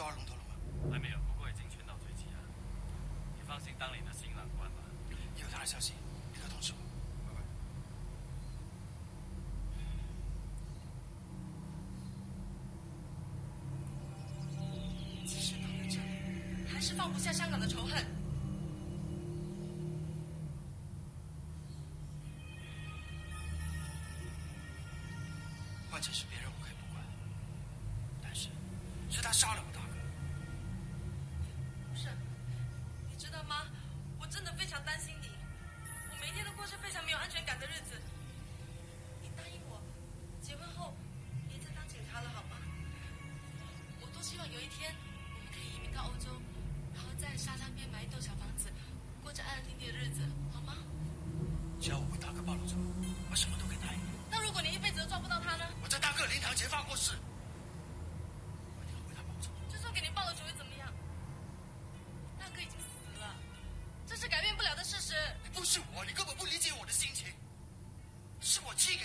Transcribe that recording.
抓龙头了吗？还没有，不过已经全岛追击了。你放心当你的新郎官吧。一有他的消息，立刻通知我。拜拜。即使到了这里，还是放不下香港的仇恨。换成是别人，我可以不管。但是，是他杀了我大有一天，我们可以移民到欧洲，然后在沙滩边买一栋小房子，过着安安静静的日子，好吗？只要我为大哥报仇，我什么都给他。那如果你一辈子都抓不到他呢？我在大哥灵堂前发过誓。就算给你报了仇又怎么样？大哥已经死了，这是改变不了的事实。你不是我，你根本不理解我的心情。是我亲。